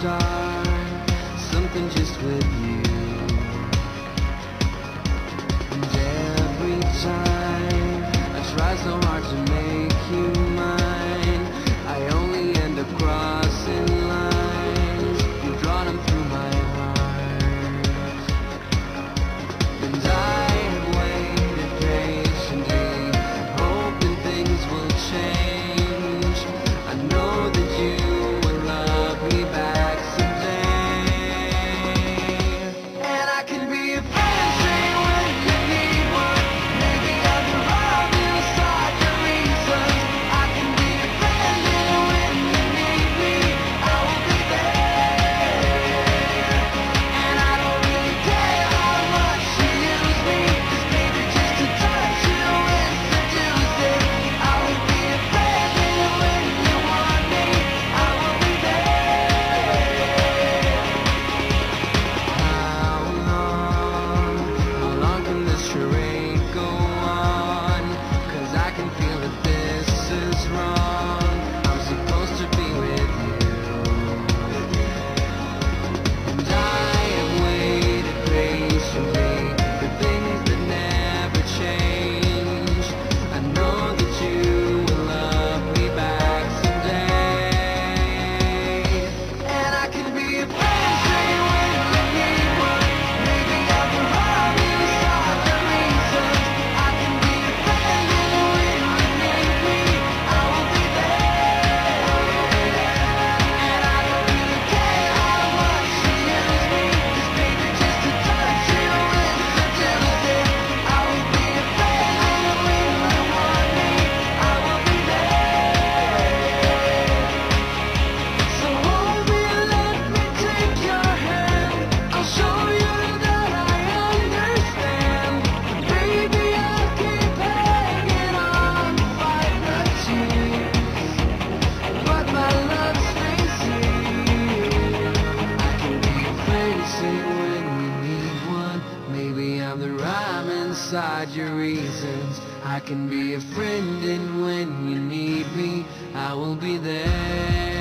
star, something just with you. And every time. aside your reasons. I can be a friend and when you need me I will be there.